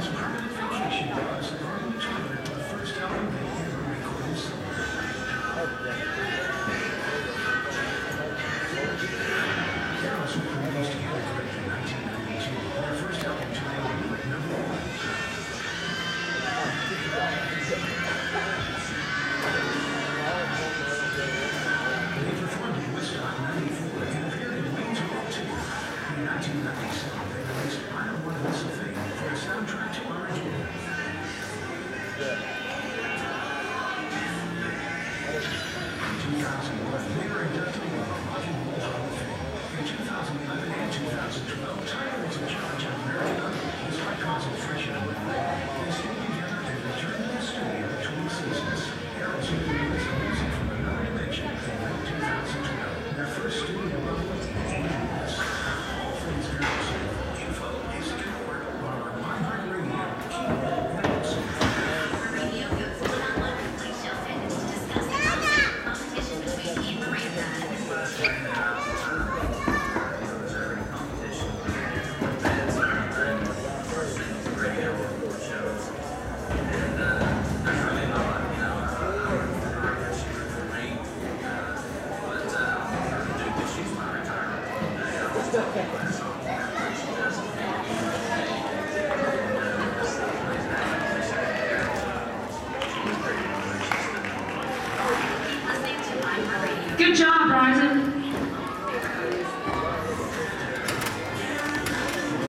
Thank you. Good job, Bryson.